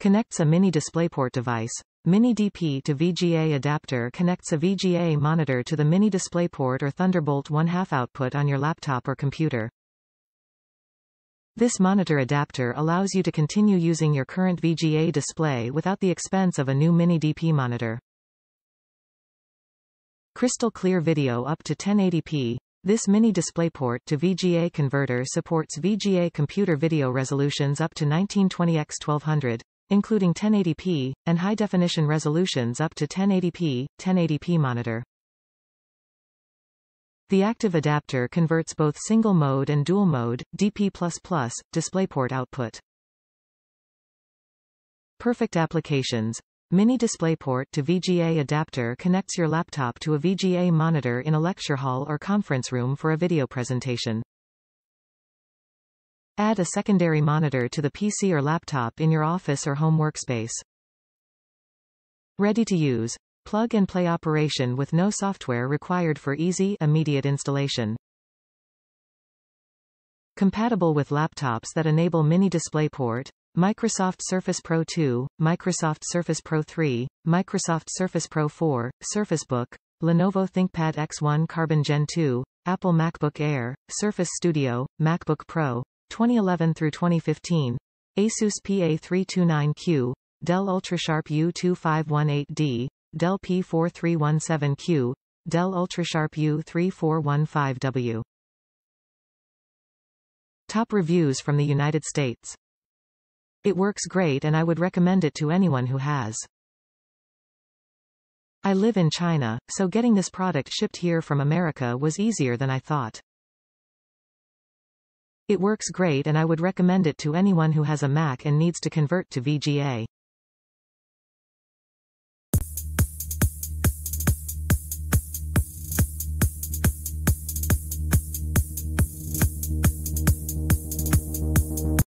Connects a mini DisplayPort device. Mini DP to VGA adapter connects a VGA monitor to the mini DisplayPort or Thunderbolt 1/2 output on your laptop or computer. This monitor adapter allows you to continue using your current VGA display without the expense of a new mini DP monitor. Crystal clear video up to 1080p. This mini DisplayPort to VGA converter supports VGA computer video resolutions up to 1920x1200, including 1080p, and high-definition resolutions up to 1080p, 1080p monitor. The active adapter converts both single-mode and dual-mode, DP++, DisplayPort output. Perfect applications. Mini DisplayPort to VGA adapter connects your laptop to a VGA monitor in a lecture hall or conference room for a video presentation. Add a secondary monitor to the PC or laptop in your office or home workspace. Ready to use. Plug-and-play operation with no software required for easy, immediate installation. Compatible with laptops that enable Mini DisplayPort, Microsoft Surface Pro 2, Microsoft Surface Pro 3, Microsoft Surface Pro 4, Surface Book, Lenovo ThinkPad X1 Carbon Gen 2, Apple MacBook Air, Surface Studio, MacBook Pro, 2011 through 2015, Asus PA329Q, Dell UltraSharp U2518D, Dell P4317Q, Dell UltraSharp U3415W. Top reviews from the United States. It works great and I would recommend it to anyone who has. I live in China, so getting this product shipped here from America was easier than I thought. It works great and I would recommend it to anyone who has a Mac and needs to convert to VGA.